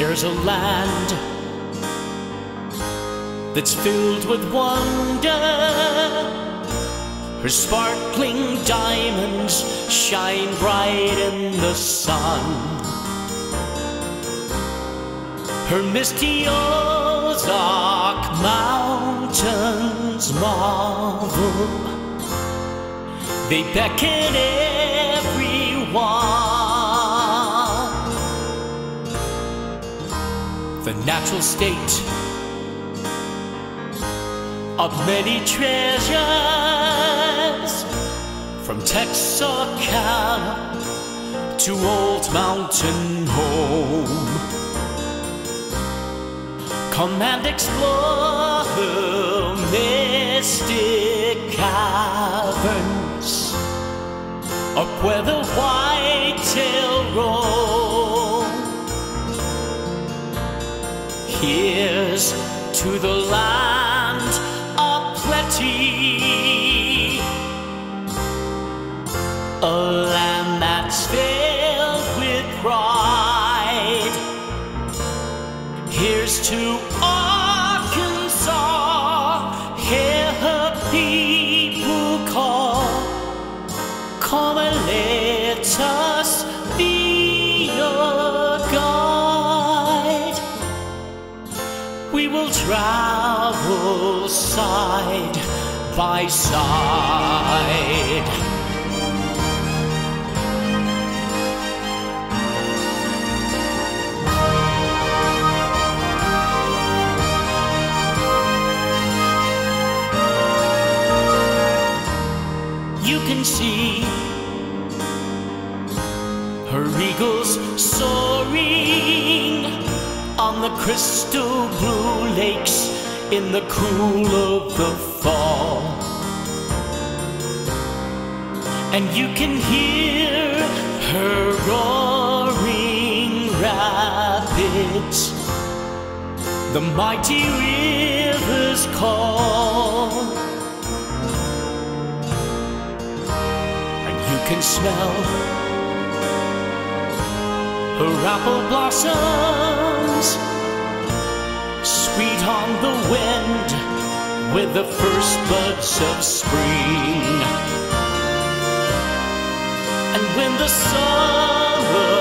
There's a land that's filled with wonder. Her sparkling diamonds shine bright in the sun. Her misty Ozark mountains marvel. They beckon everyone. The natural state of many treasures from Texarkana to Old Mountain Home. Come and explore the mystic caverns up where the whitetail roam. Here's to the land of plenty, a land that's filled with pride. Here's to Arkansas, hear her people call. Come travel side by side. You can see her eagles soaring the crystal blue lakes in the cool of the fall. And you can hear her roaring rapids, the mighty rivers call. And you can smell her apple blossoms, sweet on the wind with the first buds of spring. And when the summer